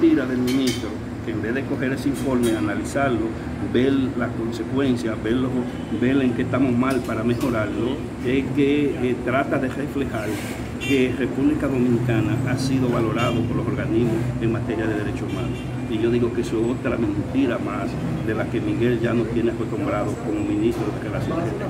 mentira del ministro que en vez de coger ese informe, analizarlo, ver las consecuencias, ver en qué estamos mal para mejorarlo, es que eh, trata de reflejar que República Dominicana ha sido valorado por los organismos en materia de derechos humanos. Y yo digo que eso es otra mentira más de la que Miguel ya nos tiene acostumbrado como ministro de Relaciones Exteriores.